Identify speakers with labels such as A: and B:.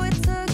A: word goodbye?